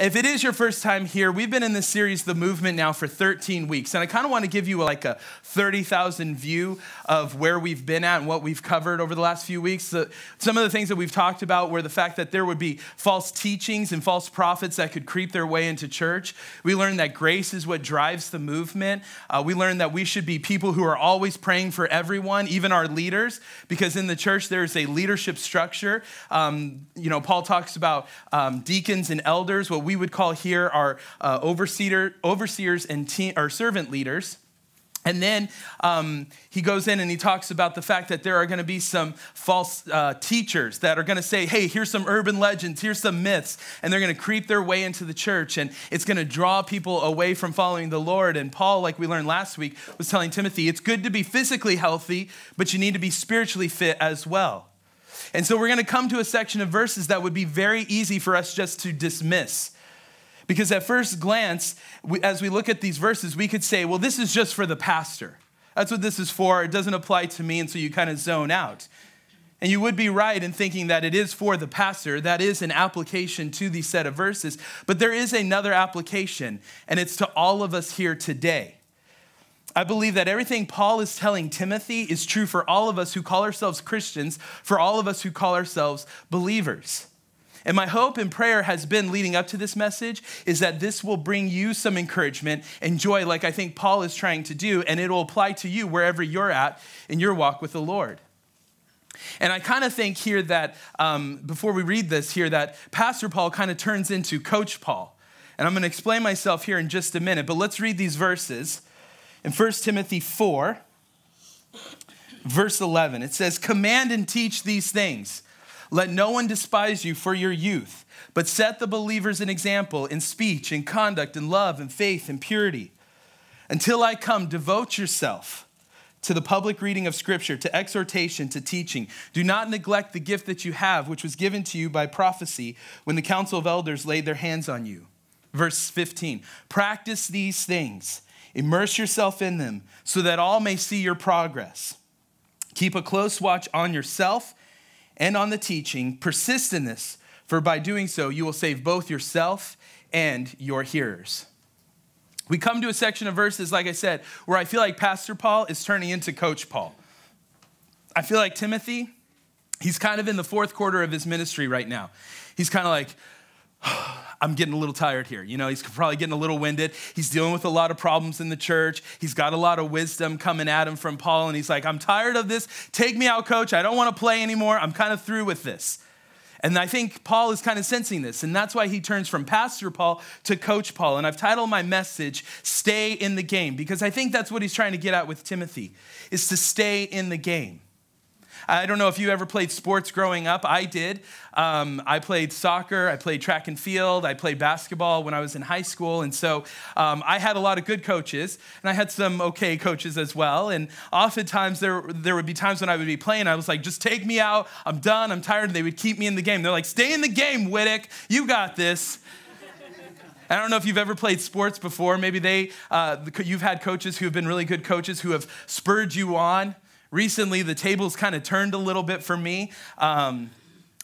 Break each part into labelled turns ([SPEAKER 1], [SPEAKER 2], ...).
[SPEAKER 1] if it is your first time here, we've been in this series, The Movement, now for 13 weeks. And I kind of want to give you like a 30,000 view of where we've been at and what we've covered over the last few weeks. some of the things that we've talked about were the fact that there would be false teachings and false prophets that could creep their way into church. We learned that grace is what drives the movement. Uh, we learned that we should be people who are always praying for everyone, even our leaders, because in the church there's a leadership structure. Um, you know, Paul talks about um, deacons and elders. What we would call here our uh, overseer, overseers and team, or servant leaders. And then um, he goes in and he talks about the fact that there are going to be some false uh, teachers that are going to say, hey, here's some urban legends, here's some myths, and they're going to creep their way into the church, and it's going to draw people away from following the Lord. And Paul, like we learned last week, was telling Timothy, it's good to be physically healthy, but you need to be spiritually fit as well. And so we're going to come to a section of verses that would be very easy for us just to dismiss. Because at first glance, as we look at these verses, we could say, well, this is just for the pastor. That's what this is for. It doesn't apply to me. And so you kind of zone out. And you would be right in thinking that it is for the pastor. That is an application to these set of verses. But there is another application, and it's to all of us here today. I believe that everything Paul is telling Timothy is true for all of us who call ourselves Christians, for all of us who call ourselves believers. And my hope and prayer has been leading up to this message is that this will bring you some encouragement and joy, like I think Paul is trying to do, and it will apply to you wherever you're at in your walk with the Lord. And I kind of think here that um, before we read this here, that Pastor Paul kind of turns into Coach Paul. And I'm going to explain myself here in just a minute, but let's read these verses. In 1 Timothy 4, verse 11, it says, Command and teach these things. Let no one despise you for your youth, but set the believers an example in speech and conduct and love and faith and purity. Until I come, devote yourself to the public reading of Scripture, to exhortation, to teaching. Do not neglect the gift that you have, which was given to you by prophecy when the council of elders laid their hands on you. Verse 15 Practice these things, immerse yourself in them, so that all may see your progress. Keep a close watch on yourself and on the teaching, persist in this, for by doing so, you will save both yourself and your hearers. We come to a section of verses, like I said, where I feel like Pastor Paul is turning into Coach Paul. I feel like Timothy, he's kind of in the fourth quarter of his ministry right now. He's kind of like, I'm getting a little tired here. You know, he's probably getting a little winded. He's dealing with a lot of problems in the church. He's got a lot of wisdom coming at him from Paul, and he's like, I'm tired of this. Take me out, coach. I don't want to play anymore. I'm kind of through with this. And I think Paul is kind of sensing this, and that's why he turns from Pastor Paul to Coach Paul. And I've titled my message, Stay in the Game, because I think that's what he's trying to get at with Timothy, is to stay in the game. I don't know if you ever played sports growing up. I did. Um, I played soccer, I played track and field, I played basketball when I was in high school. And so um, I had a lot of good coaches, and I had some okay coaches as well. And oftentimes there, there would be times when I would be playing, I was like, just take me out. I'm done. I'm tired. And they would keep me in the game. They're like, stay in the game, Witiuk. You got this. I don't know if you've ever played sports before. Maybe they, uh, you've had coaches who have been really good coaches who have spurred you on recently the tables kind of turned a little bit for me. Um,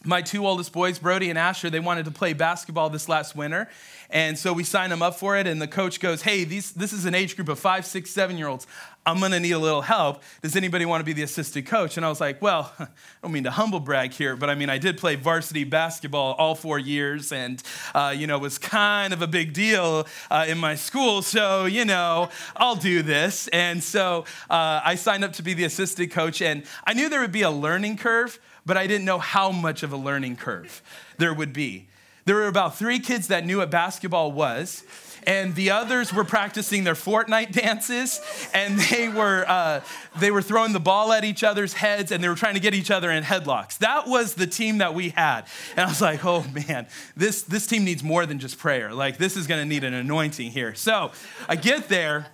[SPEAKER 1] my two oldest boys, Brody and Asher, they wanted to play basketball this last winter. And so we signed them up for it. And the coach goes, Hey, these, this is an age group of five, six, seven year olds. I'm going to need a little help. Does anybody want to be the assistant coach? And I was like, Well, I don't mean to humble brag here, but I mean, I did play varsity basketball all four years and, uh, you know, was kind of a big deal uh, in my school. So, you know, I'll do this. And so uh, I signed up to be the assistant coach. And I knew there would be a learning curve, but I didn't know how much of a learning curve there would be. There were about three kids that knew what basketball was and the others were practicing their Fortnite dances, and they were uh, they were throwing the ball at each other's heads, and they were trying to get each other in headlocks. That was the team that we had, and I was like, oh man, this this team needs more than just prayer. Like this is going to need an anointing here. So I get there.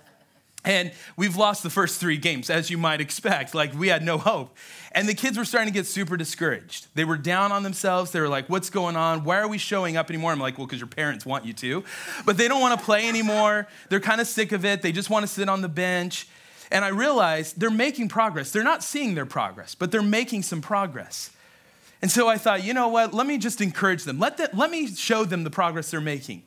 [SPEAKER 1] And we've lost the first three games, as you might expect. Like, we had no hope. And the kids were starting to get super discouraged. They were down on themselves. They were like, What's going on? Why are we showing up anymore? I'm like, Well, because your parents want you to. But they don't want to play anymore. They're kind of sick of it. They just want to sit on the bench. And I realized they're making progress. They're not seeing their progress, but they're making some progress. And so I thought, you know what? Let me just encourage them. Let, them, let me show them the progress they're making.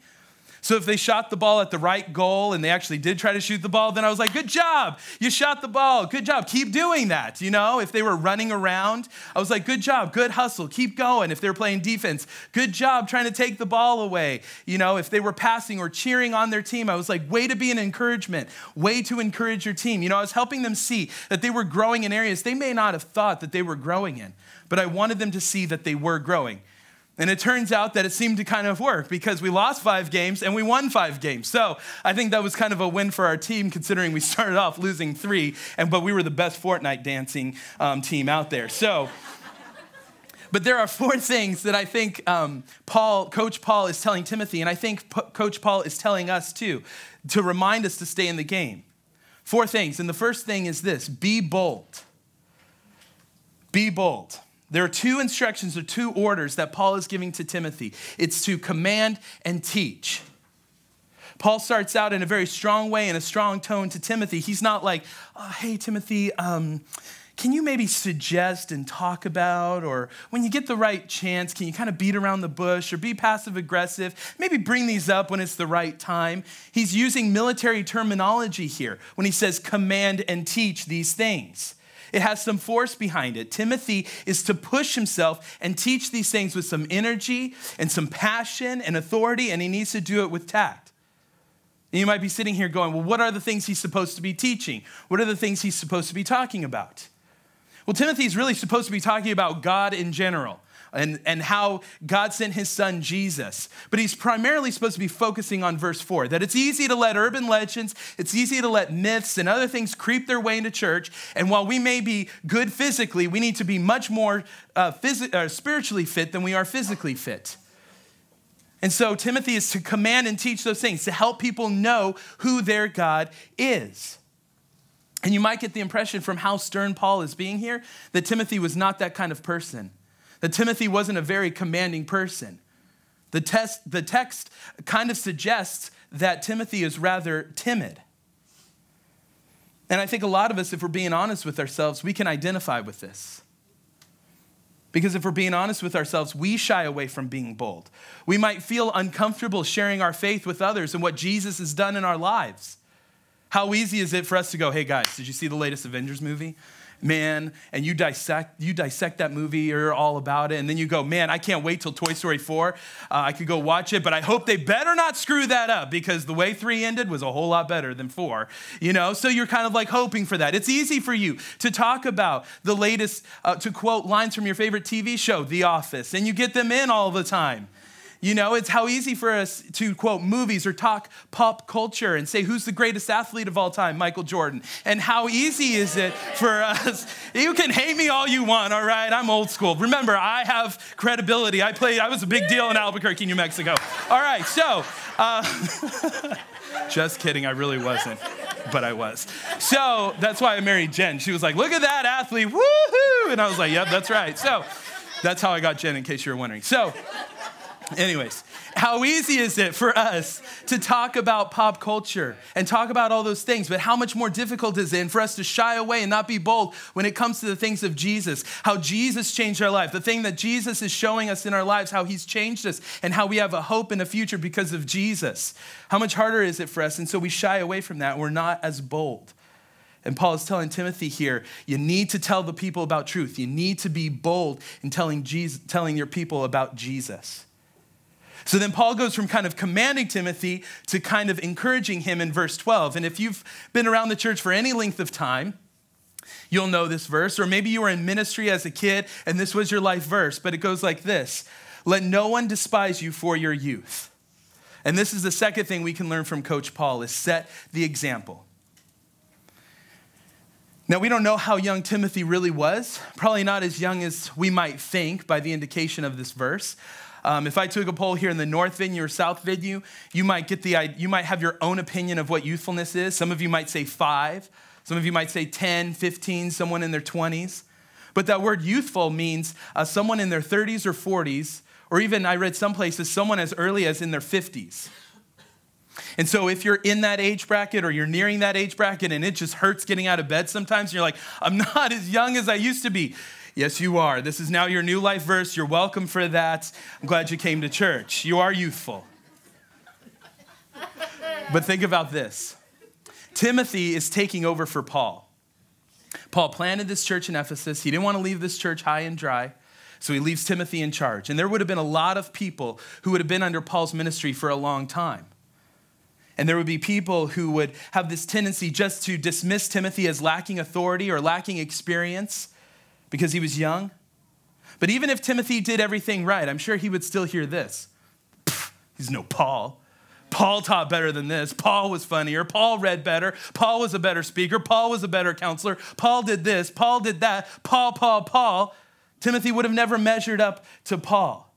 [SPEAKER 1] So if they shot the ball at the right goal and they actually did try to shoot the ball, then I was like, good job. You shot the ball. Good job. Keep doing that. You know, if they were running around, I was like, good job. Good hustle. Keep going. If they're playing defense, good job trying to take the ball away. You know, if they were passing or cheering on their team, I was like, way to be an encouragement. Way to encourage your team. You know, I was helping them see that they were growing in areas they may not have thought that they were growing in, but I wanted them to see that they were growing. And it turns out that it seemed to kind of work because we lost five games and we won five games. So I think that was kind of a win for our team considering we started off losing three, and, but we were the best Fortnite dancing um, team out there. So. But there are four things that I think um, Paul, Coach Paul is telling Timothy, and I think P- Coach Paul is telling us too, to remind us to stay in the game. Four things. And the first thing is this be bold. Be bold. There are two instructions or two orders that Paul is giving to Timothy it's to command and teach. Paul starts out in a very strong way, in a strong tone to Timothy. He's not like, oh, hey, Timothy, um, can you maybe suggest and talk about, or when you get the right chance, can you kind of beat around the bush or be passive aggressive? Maybe bring these up when it's the right time. He's using military terminology here when he says command and teach these things. It has some force behind it. Timothy is to push himself and teach these things with some energy and some passion and authority, and he needs to do it with tact. And you might be sitting here going, well, what are the things he's supposed to be teaching? What are the things he's supposed to be talking about? Well, Timothy is really supposed to be talking about God in general and, and how God sent his son Jesus. But he's primarily supposed to be focusing on verse 4 that it's easy to let urban legends, it's easy to let myths and other things creep their way into church. And while we may be good physically, we need to be much more uh, phys- uh, spiritually fit than we are physically fit. And so Timothy is to command and teach those things, to help people know who their God is. And you might get the impression from how stern Paul is being here that Timothy was not that kind of person that Timothy wasn't a very commanding person. The, test, the text kind of suggests that Timothy is rather timid. And I think a lot of us, if we're being honest with ourselves, we can identify with this. Because if we're being honest with ourselves, we shy away from being bold. We might feel uncomfortable sharing our faith with others and what Jesus has done in our lives. How easy is it for us to go, hey guys, did you see the latest Avengers movie? Man, and you dissect, you dissect that movie, you're all about it, and then you go, man, I can't wait till Toy Story 4. Uh, I could go watch it, but I hope they better not screw that up because the way 3 ended was a whole lot better than 4, you know? So you're kind of like hoping for that. It's easy for you to talk about the latest, uh, to quote lines from your favorite TV show, The Office, and you get them in all the time. You know, it's how easy for us to quote movies or talk pop culture and say, who's the greatest athlete of all time? Michael Jordan. And how easy is it for us? You can hate me all you want, all right? I'm old school. Remember, I have credibility. I played, I was a big deal in Albuquerque, New Mexico. All right, so, uh, just kidding, I really wasn't, but I was. So that's why I married Jen. She was like, look at that athlete, woohoo! And I was like, yep, that's right. So that's how I got Jen, in case you were wondering. So, Anyways, how easy is it for us to talk about pop culture and talk about all those things, but how much more difficult is it for us to shy away and not be bold when it comes to the things of Jesus? How Jesus changed our life, the thing that Jesus is showing us in our lives, how he's changed us, and how we have a hope in a future because of Jesus. How much harder is it for us? And so we shy away from that. We're not as bold. And Paul is telling Timothy here, you need to tell the people about truth. You need to be bold in telling, Jesus, telling your people about Jesus. So then Paul goes from kind of commanding Timothy to kind of encouraging him in verse 12. And if you've been around the church for any length of time, you'll know this verse. Or maybe you were in ministry as a kid and this was your life verse, but it goes like this Let no one despise you for your youth. And this is the second thing we can learn from Coach Paul is set the example. Now, we don't know how young Timothy really was, probably not as young as we might think by the indication of this verse. Um, if I took a poll here in the North venue or South venue, you might get the you might have your own opinion of what youthfulness is. Some of you might say five, some of you might say 10, 15, someone in their 20s. But that word youthful means uh, someone in their 30s or 40s, or even I read some places, someone as early as in their 50s. And so, if you're in that age bracket or you're nearing that age bracket and it just hurts getting out of bed sometimes, you're like, I'm not as young as I used to be. Yes, you are. This is now your new life verse. You're welcome for that. I'm glad you came to church. You are youthful. But think about this Timothy is taking over for Paul. Paul planted this church in Ephesus. He didn't want to leave this church high and dry. So he leaves Timothy in charge. And there would have been a lot of people who would have been under Paul's ministry for a long time. And there would be people who would have this tendency just to dismiss Timothy as lacking authority or lacking experience because he was young. But even if Timothy did everything right, I'm sure he would still hear this He's no Paul. Paul taught better than this. Paul was funnier. Paul read better. Paul was a better speaker. Paul was a better counselor. Paul did this. Paul did that. Paul, Paul, Paul. Timothy would have never measured up to Paul.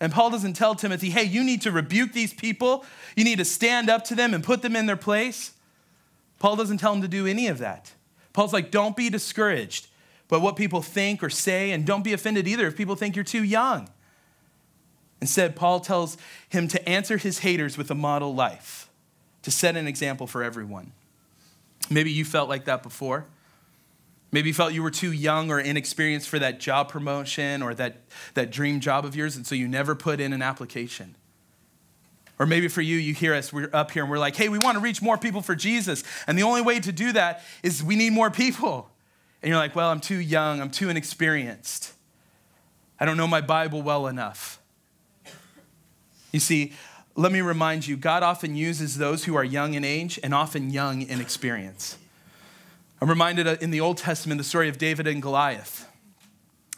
[SPEAKER 1] And Paul doesn't tell Timothy, hey, you need to rebuke these people. You need to stand up to them and put them in their place. Paul doesn't tell him to do any of that. Paul's like, don't be discouraged by what people think or say, and don't be offended either if people think you're too young. Instead, Paul tells him to answer his haters with a model life, to set an example for everyone. Maybe you felt like that before. Maybe you felt you were too young or inexperienced for that job promotion or that, that dream job of yours, and so you never put in an application. Or maybe for you, you hear us, we're up here and we're like, hey, we want to reach more people for Jesus. And the only way to do that is we need more people. And you're like, well, I'm too young, I'm too inexperienced. I don't know my Bible well enough. You see, let me remind you, God often uses those who are young in age and often young in experience. I'm reminded in the Old Testament the story of David and Goliath.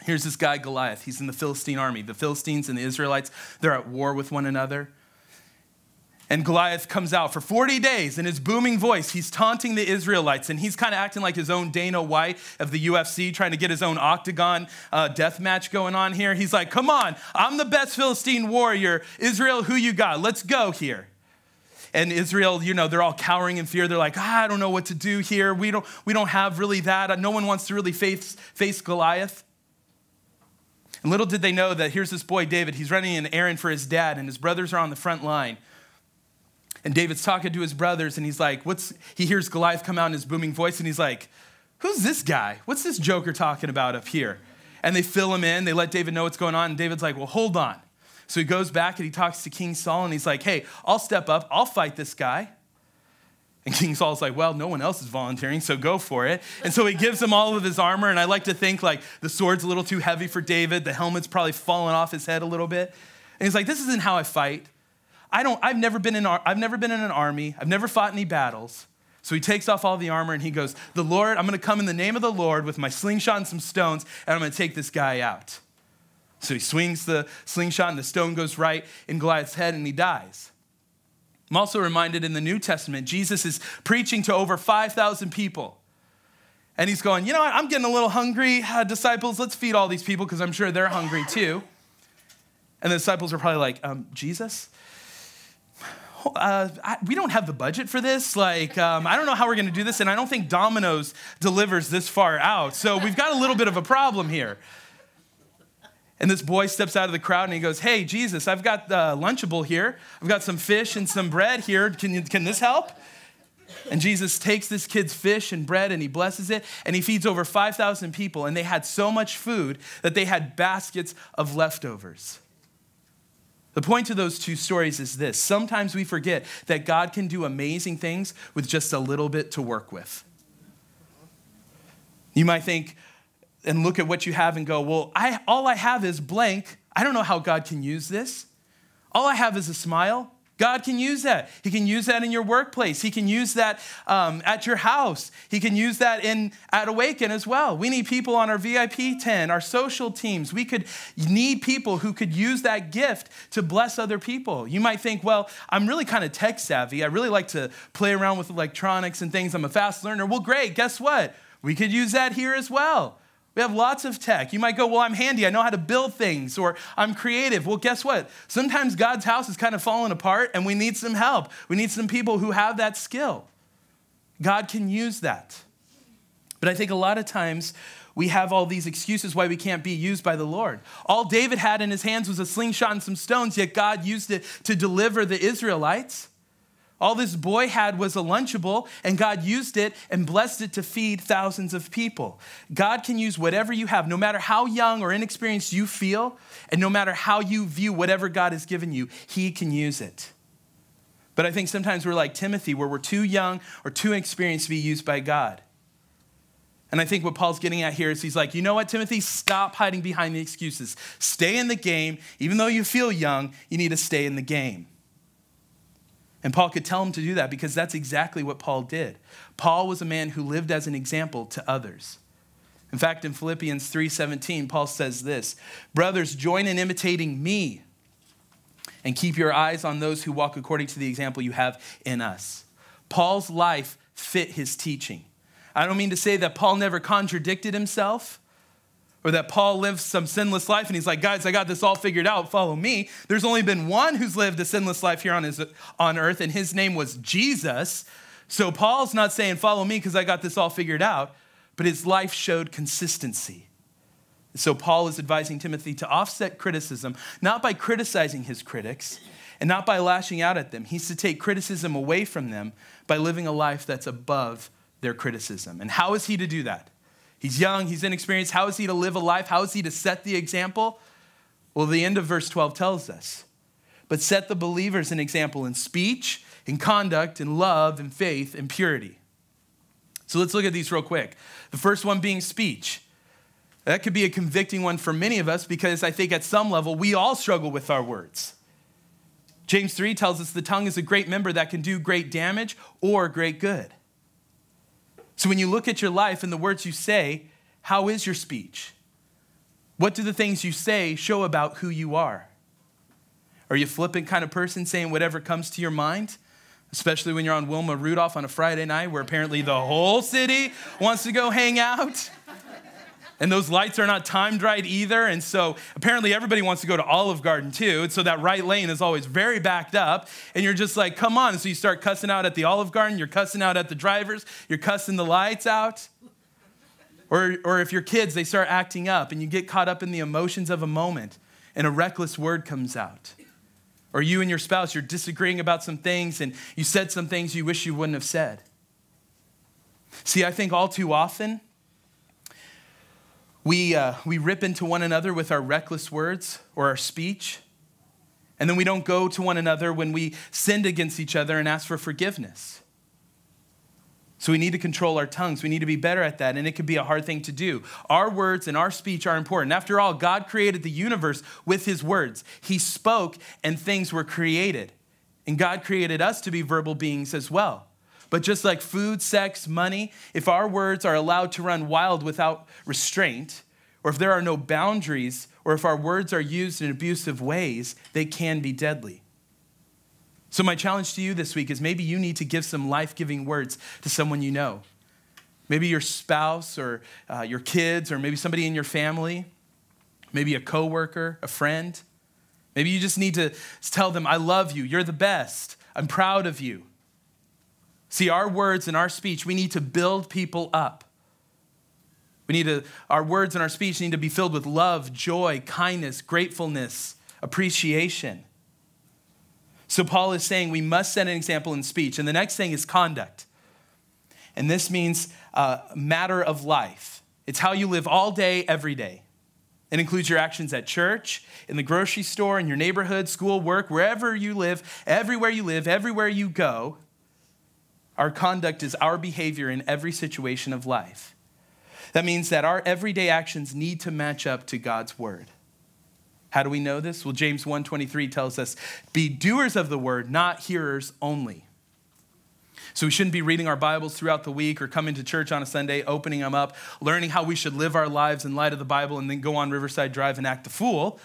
[SPEAKER 1] Here's this guy, Goliath. He's in the Philistine army. The Philistines and the Israelites, they're at war with one another. And Goliath comes out for 40 days in his booming voice. He's taunting the Israelites, and he's kind of acting like his own Dana White of the UFC, trying to get his own octagon uh, death match going on here. He's like, Come on, I'm the best Philistine warrior. Israel, who you got? Let's go here. And Israel, you know, they're all cowering in fear. They're like, ah, I don't know what to do here. We don't, we don't have really that. No one wants to really face, face Goliath. And little did they know that here's this boy, David. He's running an errand for his dad, and his brothers are on the front line. And David's talking to his brothers, and he's like, What's he hears Goliath come out in his booming voice, and he's like, Who's this guy? What's this joker talking about up here? And they fill him in, they let David know what's going on, and David's like, Well, hold on. So he goes back and he talks to King Saul and he's like, hey, I'll step up, I'll fight this guy. And King Saul's like, well, no one else is volunteering, so go for it. And so he gives him all of his armor. And I like to think like the sword's a little too heavy for David, the helmet's probably fallen off his head a little bit. And he's like, this isn't how I fight. I don't, I've never been in, I've never been in an army. I've never fought any battles. So he takes off all the armor and he goes, the Lord, I'm going to come in the name of the Lord with my slingshot and some stones, and I'm going to take this guy out. So he swings the slingshot, and the stone goes right in Goliath's head, and he dies. I'm also reminded in the New Testament, Jesus is preaching to over 5,000 people. And he's going, You know what? I'm getting a little hungry. Uh, disciples, let's feed all these people because I'm sure they're hungry too. And the disciples are probably like, um, Jesus, uh, I, we don't have the budget for this. Like, um, I don't know how we're going to do this. And I don't think Domino's delivers this far out. So we've got a little bit of a problem here. And this boy steps out of the crowd and he goes, Hey, Jesus, I've got the Lunchable here. I've got some fish and some bread here. Can, can this help? And Jesus takes this kid's fish and bread and he blesses it and he feeds over 5,000 people. And they had so much food that they had baskets of leftovers. The point of those two stories is this sometimes we forget that God can do amazing things with just a little bit to work with. You might think, and look at what you have and go, well, I, all I have is blank. I don't know how God can use this. All I have is a smile. God can use that. He can use that in your workplace. He can use that um, at your house. He can use that in at Awaken as well. We need people on our VIP 10, our social teams. We could need people who could use that gift to bless other people. You might think, well, I'm really kind of tech savvy. I really like to play around with electronics and things. I'm a fast learner. Well, great. Guess what? We could use that here as well. We have lots of tech. You might go, Well, I'm handy. I know how to build things, or I'm creative. Well, guess what? Sometimes God's house is kind of falling apart and we need some help. We need some people who have that skill. God can use that. But I think a lot of times we have all these excuses why we can't be used by the Lord. All David had in his hands was a slingshot and some stones, yet God used it to deliver the Israelites. All this boy had was a Lunchable, and God used it and blessed it to feed thousands of people. God can use whatever you have, no matter how young or inexperienced you feel, and no matter how you view whatever God has given you, He can use it. But I think sometimes we're like Timothy, where we're too young or too inexperienced to be used by God. And I think what Paul's getting at here is he's like, you know what, Timothy? Stop hiding behind the excuses. Stay in the game. Even though you feel young, you need to stay in the game. And Paul could tell him to do that because that's exactly what Paul did. Paul was a man who lived as an example to others. In fact, in Philippians 3:17, Paul says this, "Brothers, join in imitating me and keep your eyes on those who walk according to the example you have in us." Paul's life fit his teaching. I don't mean to say that Paul never contradicted himself, or that Paul lived some sinless life and he's like, guys, I got this all figured out, follow me. There's only been one who's lived a sinless life here on, his, on earth, and his name was Jesus. So Paul's not saying, follow me because I got this all figured out, but his life showed consistency. So Paul is advising Timothy to offset criticism, not by criticizing his critics and not by lashing out at them. He's to take criticism away from them by living a life that's above their criticism. And how is he to do that? He's young, he's inexperienced. How is he to live a life? How is he to set the example? Well, the end of verse 12 tells us. But set the believers an example in speech, in conduct, in love, in faith, in purity. So let's look at these real quick. The first one being speech. That could be a convicting one for many of us because I think at some level we all struggle with our words. James 3 tells us the tongue is a great member that can do great damage or great good. So when you look at your life and the words you say, how is your speech? What do the things you say show about who you are? Are you a flippant kind of person saying whatever comes to your mind? Especially when you're on Wilma Rudolph on a Friday night where apparently the whole city wants to go hang out? And those lights are not timed right either. And so apparently everybody wants to go to Olive Garden too. And so that right lane is always very backed up. And you're just like, come on. And so you start cussing out at the Olive Garden, you're cussing out at the drivers, you're cussing the lights out. Or, or if your kids, they start acting up and you get caught up in the emotions of a moment and a reckless word comes out. Or you and your spouse, you're disagreeing about some things and you said some things you wish you wouldn't have said. See, I think all too often, we, uh, we rip into one another with our reckless words or our speech. And then we don't go to one another when we sinned against each other and ask for forgiveness. So we need to control our tongues. We need to be better at that, and it can be a hard thing to do. Our words and our speech are important. After all, God created the universe with his words. He spoke, and things were created. And God created us to be verbal beings as well. But just like food, sex, money, if our words are allowed to run wild without restraint, or if there are no boundaries, or if our words are used in abusive ways, they can be deadly. So, my challenge to you this week is maybe you need to give some life giving words to someone you know. Maybe your spouse, or uh, your kids, or maybe somebody in your family, maybe a coworker, a friend. Maybe you just need to tell them, I love you, you're the best, I'm proud of you. See, our words and our speech, we need to build people up. We need to, our words and our speech need to be filled with love, joy, kindness, gratefulness, appreciation. So Paul is saying we must set an example in speech. And the next thing is conduct. And this means a matter of life. It's how you live all day, every day. It includes your actions at church, in the grocery store, in your neighborhood, school, work, wherever you live, everywhere you live, everywhere you go. Our conduct is our behavior in every situation of life. That means that our everyday actions need to match up to God's word. How do we know this? Well, James 1:23 tells us, "Be doers of the word, not hearers only." So we shouldn't be reading our Bibles throughout the week or coming to church on a Sunday, opening them up, learning how we should live our lives in light of the Bible and then go on Riverside Drive and act the fool.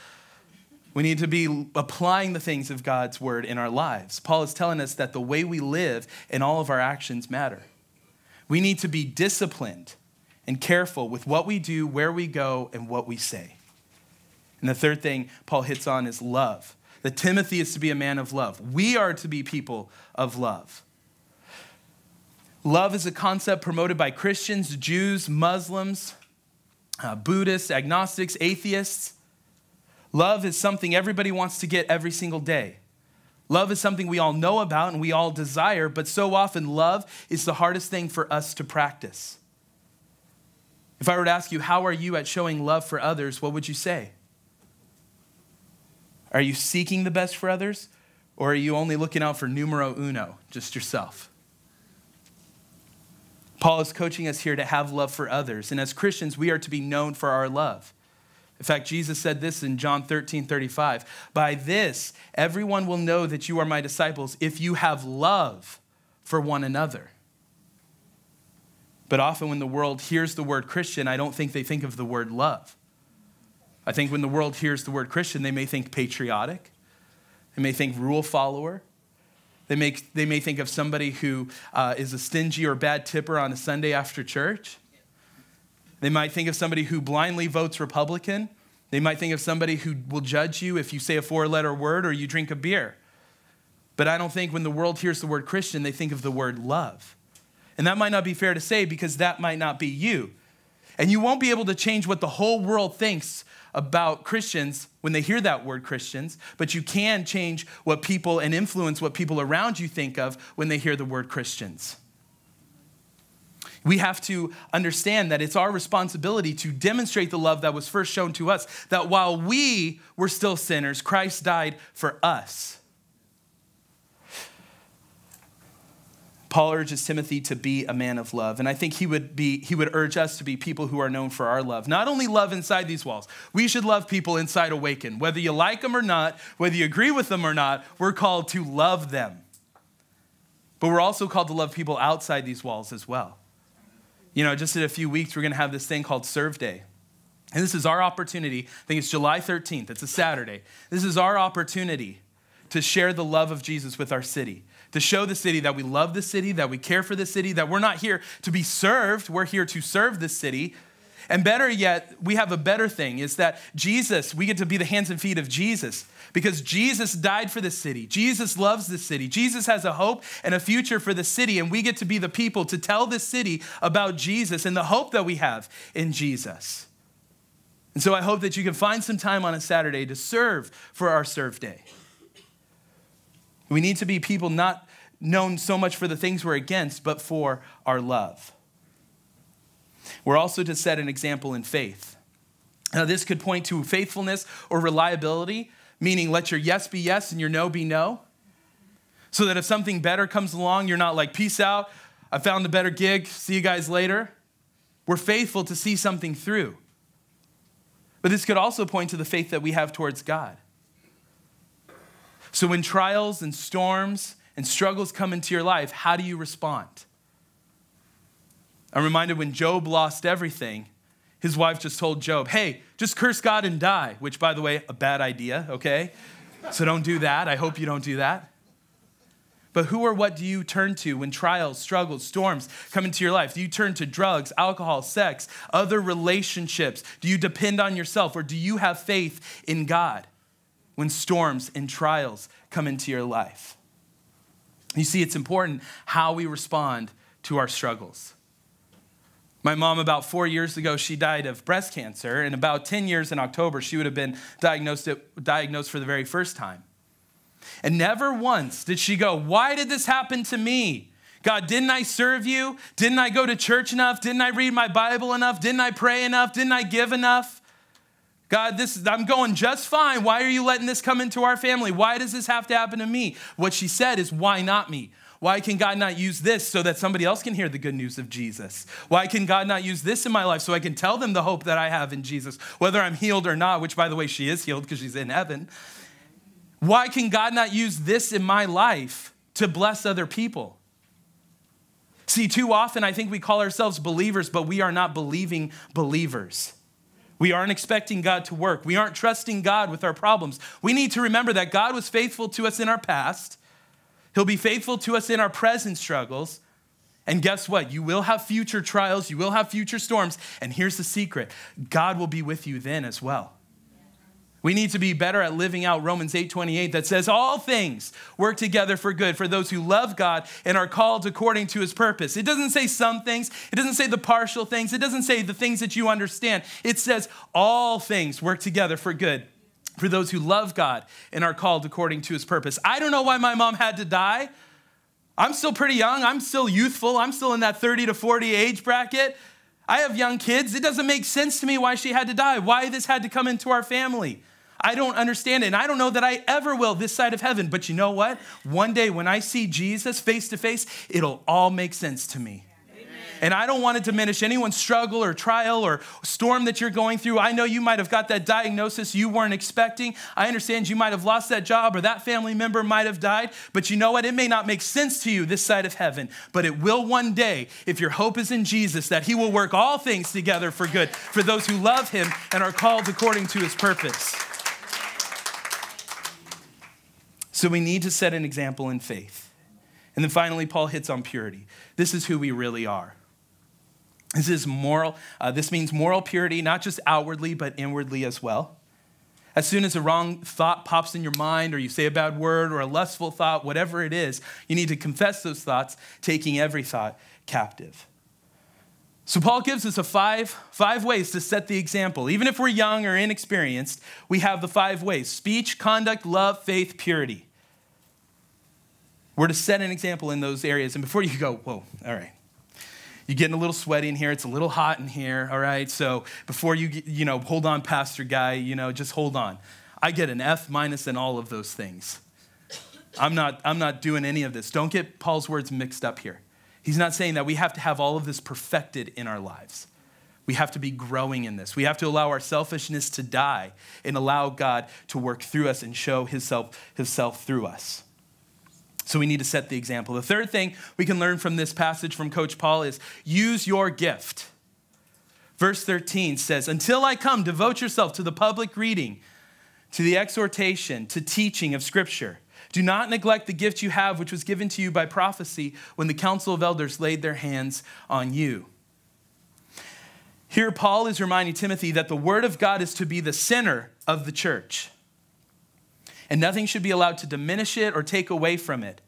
[SPEAKER 1] We need to be applying the things of God's word in our lives. Paul is telling us that the way we live and all of our actions matter. We need to be disciplined and careful with what we do, where we go, and what we say. And the third thing Paul hits on is love. That Timothy is to be a man of love. We are to be people of love. Love is a concept promoted by Christians, Jews, Muslims, uh, Buddhists, agnostics, atheists. Love is something everybody wants to get every single day. Love is something we all know about and we all desire, but so often love is the hardest thing for us to practice. If I were to ask you, how are you at showing love for others, what would you say? Are you seeking the best for others, or are you only looking out for numero uno, just yourself? Paul is coaching us here to have love for others. And as Christians, we are to be known for our love. In fact, Jesus said this in John 13 35. By this, everyone will know that you are my disciples if you have love for one another. But often, when the world hears the word Christian, I don't think they think of the word love. I think when the world hears the word Christian, they may think patriotic, they may think rule follower, they may, they may think of somebody who uh, is a stingy or bad tipper on a Sunday after church. They might think of somebody who blindly votes Republican. They might think of somebody who will judge you if you say a four letter word or you drink a beer. But I don't think when the world hears the word Christian, they think of the word love. And that might not be fair to say because that might not be you. And you won't be able to change what the whole world thinks about Christians when they hear that word Christians, but you can change what people and influence what people around you think of when they hear the word Christians. We have to understand that it's our responsibility to demonstrate the love that was first shown to us, that while we were still sinners, Christ died for us. Paul urges Timothy to be a man of love. And I think he would, be, he would urge us to be people who are known for our love. Not only love inside these walls, we should love people inside Awaken. Whether you like them or not, whether you agree with them or not, we're called to love them. But we're also called to love people outside these walls as well. You know, just in a few weeks, we're going to have this thing called Serve Day. And this is our opportunity. I think it's July 13th, it's a Saturday. This is our opportunity to share the love of Jesus with our city to show the city that we love the city, that we care for the city, that we're not here to be served, we're here to serve the city. And better yet, we have a better thing is that Jesus, we get to be the hands and feet of Jesus because Jesus died for the city. Jesus loves the city. Jesus has a hope and a future for the city, and we get to be the people to tell the city about Jesus and the hope that we have in Jesus. And so I hope that you can find some time on a Saturday to serve for our serve day. We need to be people not known so much for the things we're against, but for our love. We're also to set an example in faith. Now, this could point to faithfulness or reliability, meaning let your yes be yes and your no be no. So that if something better comes along, you're not like, peace out, I found a better gig, see you guys later. We're faithful to see something through. But this could also point to the faith that we have towards God. So, when trials and storms and struggles come into your life, how do you respond? I'm reminded when Job lost everything, his wife just told Job, hey, just curse God and die, which, by the way, a bad idea, okay? So don't do that. I hope you don't do that. But who or what do you turn to when trials, struggles, storms come into your life? Do you turn to drugs, alcohol, sex, other relationships? Do you depend on yourself or do you have faith in God? when storms and trials come into your life. You see, it's important how we respond to our struggles. My mom, about four years ago, she died of breast cancer, and about 10 years in October, she would have been diagnosed, diagnosed for the very first time. And never once did she go, Why did this happen to me? God, didn't I serve you? Didn't I go to church enough? Didn't I read my Bible enough? Didn't I pray enough? Didn't I give enough? God, this I'm going just fine. Why are you letting this come into our family? Why does this have to happen to me? What she said is, why not me? Why can God not use this so that somebody else can hear the good news of Jesus? Why can God not use this in my life so I can tell them the hope that I have in Jesus, whether I'm healed or not, which by the way, she is healed because she's in heaven. Why can God not use this in my life to bless other people? See, too often I think we call ourselves believers, but we are not believing believers. We aren't expecting God to work. We aren't trusting God with our problems. We need to remember that God was faithful to us in our past. He'll be faithful to us in our present struggles. And guess what? You will have future trials, you will have future storms. And here's the secret God will be with you then as well. We need to be better at living out Romans 8:28 that says all things work together for good for those who love God and are called according to his purpose. It doesn't say some things, it doesn't say the partial things, it doesn't say the things that you understand. It says all things work together for good for those who love God and are called according to his purpose. I don't know why my mom had to die. I'm still pretty young. I'm still youthful. I'm still in that 30 to 40 age bracket. I have young kids. It doesn't make sense to me why she had to die, why this had to come into our family. I don't understand it. And I don't know that I ever will this side of heaven. But you know what? One day when I see Jesus face to face, it'll all make sense to me. And I don't want to diminish anyone's struggle or trial or storm that you're going through. I know you might have got that diagnosis you weren't expecting. I understand you might have lost that job or that family member might have died. But you know what? It may not make sense to you this side of heaven, but it will one day if your hope is in Jesus, that He will work all things together for good for those who love Him and are called according to His purpose. So we need to set an example in faith. And then finally, Paul hits on purity. This is who we really are. This is moral. Uh, this means moral purity, not just outwardly, but inwardly as well. As soon as a wrong thought pops in your mind, or you say a bad word, or a lustful thought, whatever it is, you need to confess those thoughts, taking every thought captive. So Paul gives us a five, five ways to set the example. Even if we're young or inexperienced, we have the five ways: speech, conduct, love, faith, purity. We're to set an example in those areas. And before you go, whoa, all right, you're getting a little sweaty in here. It's a little hot in here, all right? So before you, you know, hold on, Pastor Guy, you know, just hold on. I get an F minus in all of those things. I'm not, I'm not doing any of this. Don't get Paul's words mixed up here. He's not saying that we have to have all of this perfected in our lives. We have to be growing in this. We have to allow our selfishness to die and allow God to work through us and show himself, himself through us. So we need to set the example. The third thing we can learn from this passage from Coach Paul is use your gift. Verse 13 says, Until I come, devote yourself to the public reading, to the exhortation, to teaching of Scripture. Do not neglect the gift you have, which was given to you by prophecy when the council of elders laid their hands on you. Here, Paul is reminding Timothy that the word of God is to be the center of the church and nothing should be allowed to diminish it or take away from it.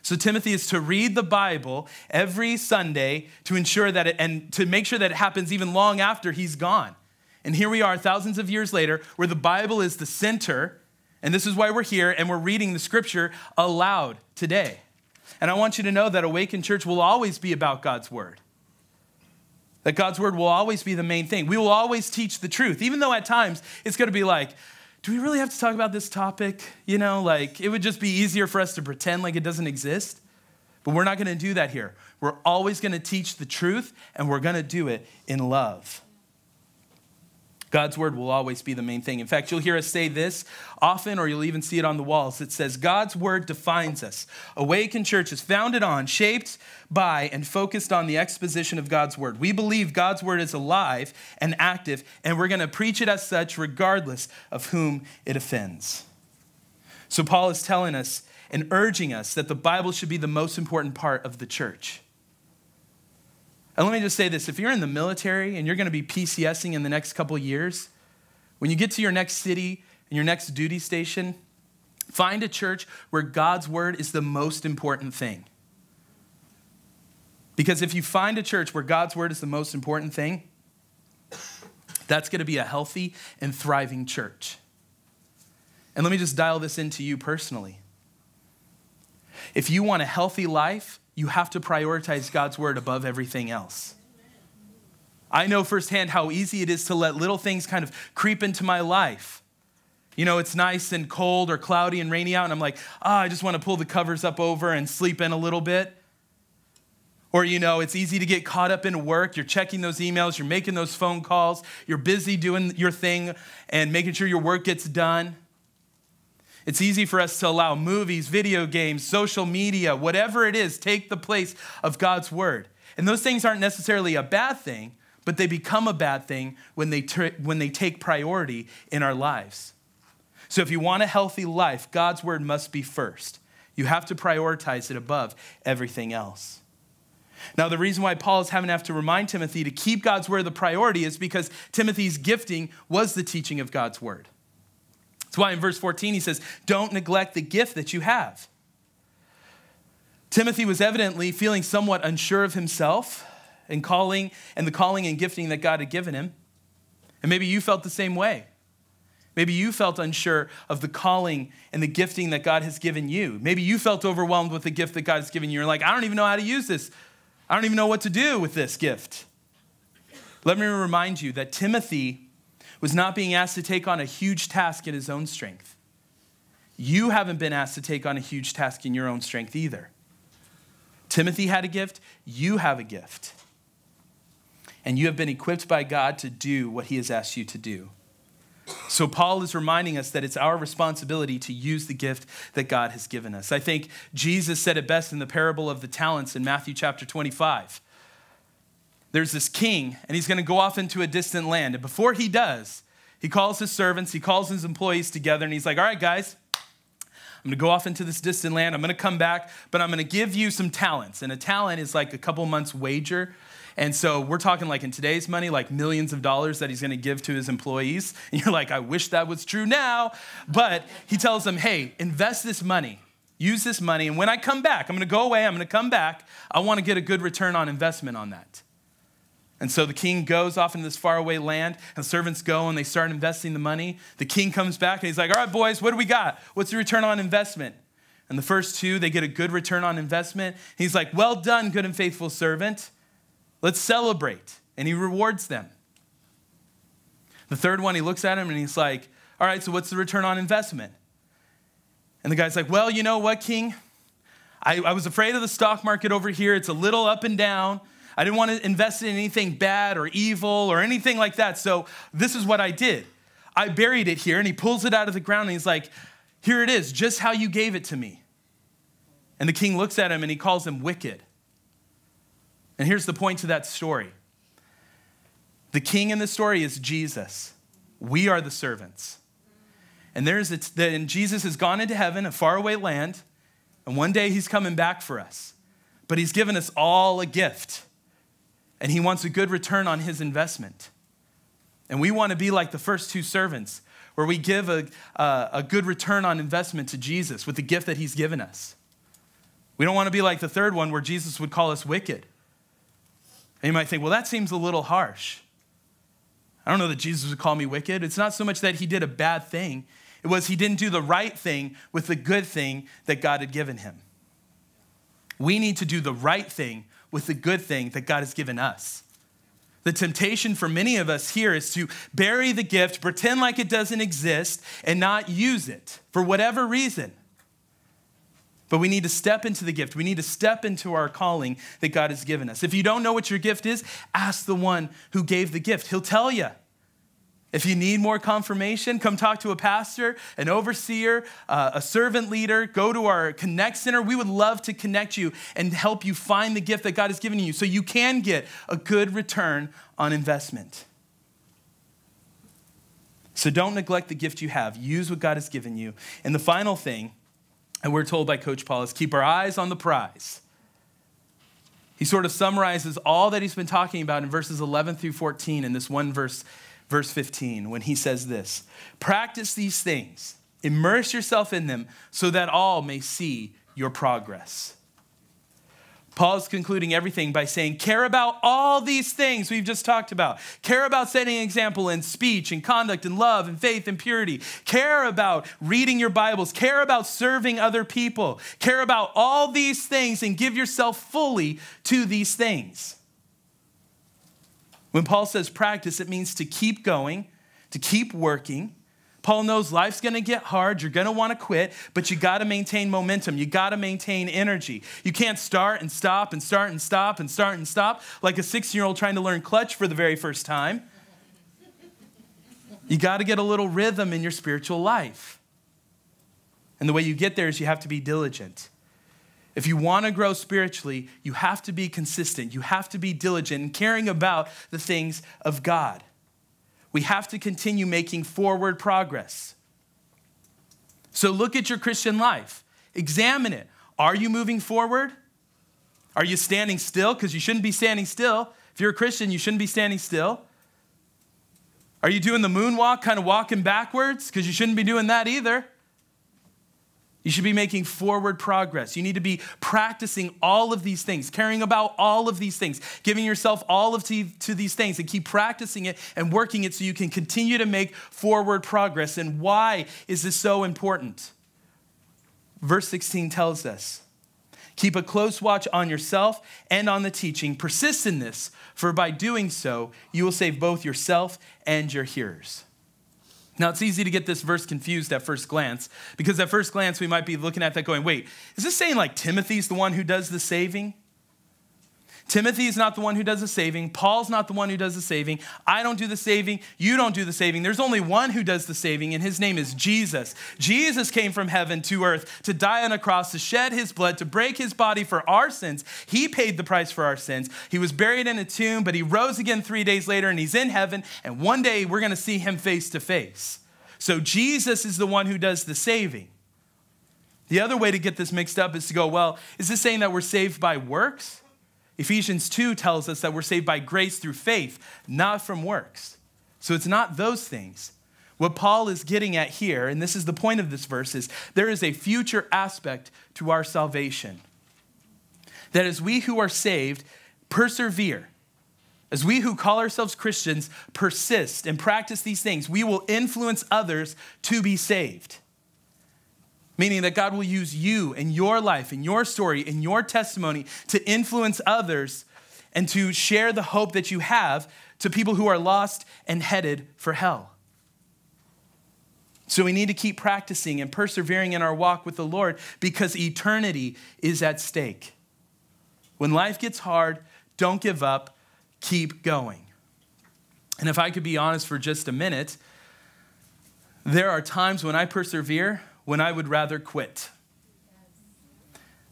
[SPEAKER 1] So Timothy is to read the Bible every Sunday to ensure that it, and to make sure that it happens even long after he's gone. And here we are, thousands of years later, where the Bible is the center, and this is why we're here, and we're reading the scripture aloud today. And I want you to know that Awaken Church will always be about God's Word. That God's Word will always be the main thing. We will always teach the truth, even though at times it's going to be like, do we really have to talk about this topic? You know, like it would just be easier for us to pretend like it doesn't exist. But we're not going to do that here. We're always going to teach the truth and we're going to do it in love. God's word will always be the main thing. In fact, you'll hear us say this often, or you'll even see it on the walls. It says, God's word defines us. Awaken Church is founded on, shaped by, and focused on the exposition of God's word. We believe God's word is alive and active, and we're going to preach it as such, regardless of whom it offends. So, Paul is telling us and urging us that the Bible should be the most important part of the church. And let me just say this if you're in the military and you're going to be PCSing in the next couple years, when you get to your next city and your next duty station, find a church where God's word is the most important thing. Because if you find a church where God's word is the most important thing, that's going to be a healthy and thriving church. And let me just dial this into you personally. If you want a healthy life, you have to prioritize God's word above everything else. I know firsthand how easy it is to let little things kind of creep into my life. You know, it's nice and cold or cloudy and rainy out, and I'm like, ah, oh, I just want to pull the covers up over and sleep in a little bit. Or, you know, it's easy to get caught up in work. You're checking those emails, you're making those phone calls, you're busy doing your thing and making sure your work gets done. It's easy for us to allow movies, video games, social media, whatever it is, take the place of God's word. And those things aren't necessarily a bad thing, but they become a bad thing when they, when they take priority in our lives. So if you want a healthy life, God's word must be first. You have to prioritize it above everything else. Now, the reason why Paul is having to have to remind Timothy to keep God's word the priority is because Timothy's gifting was the teaching of God's word. That's why in verse 14 he says, Don't neglect the gift that you have. Timothy was evidently feeling somewhat unsure of himself and calling and the calling and gifting that God had given him. And maybe you felt the same way. Maybe you felt unsure of the calling and the gifting that God has given you. Maybe you felt overwhelmed with the gift that God has given you. You're like, I don't even know how to use this. I don't even know what to do with this gift. Let me remind you that Timothy was not being asked to take on a huge task in his own strength. You haven't been asked to take on a huge task in your own strength either. Timothy had a gift, you have a gift. And you have been equipped by God to do what he has asked you to do. So, Paul is reminding us that it's our responsibility to use the gift that God has given us. I think Jesus said it best in the parable of the talents in Matthew chapter 25. There's this king, and he's going to go off into a distant land. And before he does, he calls his servants, he calls his employees together, and he's like, All right, guys, I'm going to go off into this distant land. I'm going to come back, but I'm going to give you some talents. And a talent is like a couple months' wager. And so we're talking like in today's money, like millions of dollars that he's going to give to his employees. And you're like, I wish that was true now. But he tells them, hey, invest this money, use this money. And when I come back, I'm going to go away, I'm going to come back. I want to get a good return on investment on that. And so the king goes off into this faraway land, and the servants go and they start investing the money. The king comes back and he's like, All right, boys, what do we got? What's the return on investment? And the first two, they get a good return on investment. He's like, Well done, good and faithful servant. Let's celebrate. And he rewards them. The third one, he looks at him and he's like, All right, so what's the return on investment? And the guy's like, Well, you know what, king? I, I was afraid of the stock market over here. It's a little up and down. I didn't want to invest in anything bad or evil or anything like that. So this is what I did. I buried it here, and he pulls it out of the ground, and he's like, Here it is, just how you gave it to me. And the king looks at him and he calls him wicked. And here's the point to that story the king in the story is Jesus. We are the servants. And there's and Jesus has gone into heaven, a faraway land, and one day he's coming back for us. But he's given us all a gift and he wants a good return on his investment. And we want to be like the first two servants, where we give a, a, a, good return on investment to Jesus with the gift that he's given us. We don't want to be like the third one, where Jesus would call us wicked. And you might think, well, that seems a little harsh. I don't know that Jesus would call me wicked. It's not so much that he did a bad thing, it was he didn't do the right thing with the good thing that God had given him. We need to do the right thing with the good thing that God has given us. The temptation for many of us here is to bury the gift, pretend like it doesn't exist, and not use it for whatever reason. But we need to step into the gift. We need to step into our calling that God has given us. If you don't know what your gift is, ask the one who gave the gift. He'll tell you. If you need more confirmation, come talk to a pastor, an overseer, uh, a servant leader. Go to our Connect Center. We would love to connect you and help you find the gift that God has given you so you can get a good return on investment. So don't neglect the gift you have. Use what God has given you. And the final thing, and we're told by Coach Paul, is keep our eyes on the prize. He sort of summarizes all that he's been talking about in verses 11 through 14 in this one verse verse 15, when he says this Practice these things, immerse yourself in them, so that all may see your progress. Paul's concluding everything by saying, Care about all these things we've just talked about. Care about setting an example in speech and conduct and love and faith and purity. Care about reading your Bibles. Care about serving other people. Care about all these things and give yourself fully to these things. When Paul says practice, it means to keep going, to keep working. Paul knows life's gonna get hard. You're gonna wanna quit, but you gotta maintain momentum. You gotta maintain energy. You can't start and stop and start and stop and start and stop like a six year old trying to learn clutch for the very first time. You gotta get a little rhythm in your spiritual life. And the way you get there is you have to be diligent. If you want to grow spiritually, you have to be consistent. You have to be diligent in caring about the things of God. We have to continue making forward progress. So look at your Christian life, examine it. Are you moving forward? Are you standing still? Because you shouldn't be standing still. If you're a Christian, you shouldn't be standing still. Are you doing the moonwalk, kind of walking backwards? Because you shouldn't be doing that either. You should be making forward progress. You need to be practicing all of these things, caring about all of these things, giving yourself all of to, to these things, and keep practicing it and working it so you can continue to make forward progress. And why is this so important? Verse 16 tells us keep a close watch on yourself and on the teaching. Persist in this, for by doing so, you will save both yourself and your hearers. Now, it's easy to get this verse confused at first glance because at first glance we might be looking at that going, wait, is this saying like Timothy's the one who does the saving? Timothy is not the one who does the saving. Paul's not the one who does the saving. I don't do the saving. You don't do the saving. There's only one who does the saving, and his name is Jesus. Jesus came from heaven to earth to die on a cross, to shed his blood, to break his body for our sins. He paid the price for our sins. He was buried in a tomb, but he rose again three days later, and he's in heaven. And one day we're going to see him face to face. So Jesus is the one who does the saving. The other way to get this mixed up is to go, well, is this saying that we're saved by works? Ephesians 2 tells us that we're saved by grace through faith, not from works. So it's not those things. What Paul is getting at here, and this is the point of this verse, is there is a future aspect to our salvation. That as we who are saved persevere, as we who call ourselves Christians persist and practice these things, we will influence others to be saved meaning that God will use you and your life and your story and your testimony to influence others and to share the hope that you have to people who are lost and headed for hell. So we need to keep practicing and persevering in our walk with the Lord because eternity is at stake. When life gets hard, don't give up, keep going. And if I could be honest for just a minute, there are times when I persevere when I would rather quit.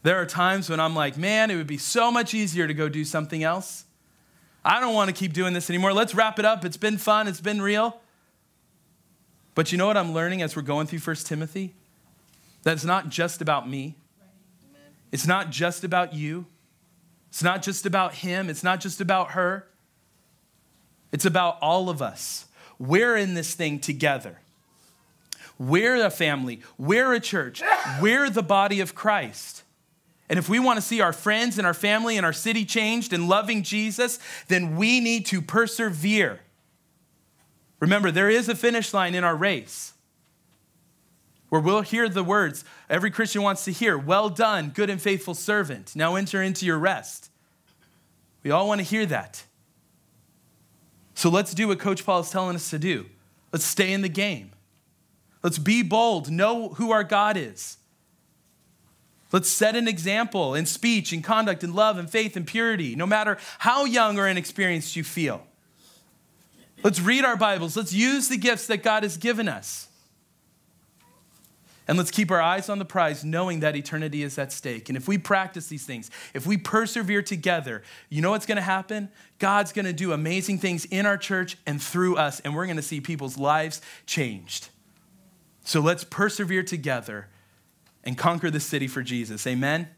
[SPEAKER 1] There are times when I'm like, man, it would be so much easier to go do something else. I don't want to keep doing this anymore. Let's wrap it up. It's been fun, it's been real. But you know what I'm learning as we're going through 1 Timothy? That it's not just about me, it's not just about you, it's not just about him, it's not just about her. It's about all of us. We're in this thing together. We're a family, we're a church, we're the body of Christ. And if we want to see our friends and our family and our city changed and loving Jesus, then we need to persevere. Remember, there is a finish line in our race where we'll hear the words every Christian wants to hear Well done, good and faithful servant. Now enter into your rest. We all want to hear that. So let's do what Coach Paul is telling us to do. Let's stay in the game. Let's be bold, know who our God is. Let's set an example in speech and conduct and love and faith and purity, no matter how young or inexperienced you feel. Let's read our Bibles. Let's use the gifts that God has given us. And let's keep our eyes on the prize, knowing that eternity is at stake. And if we practice these things, if we persevere together, you know what's going to happen? God's going to do amazing things in our church and through us, and we're going to see people's lives changed. So let's persevere together and conquer the city for Jesus. Amen.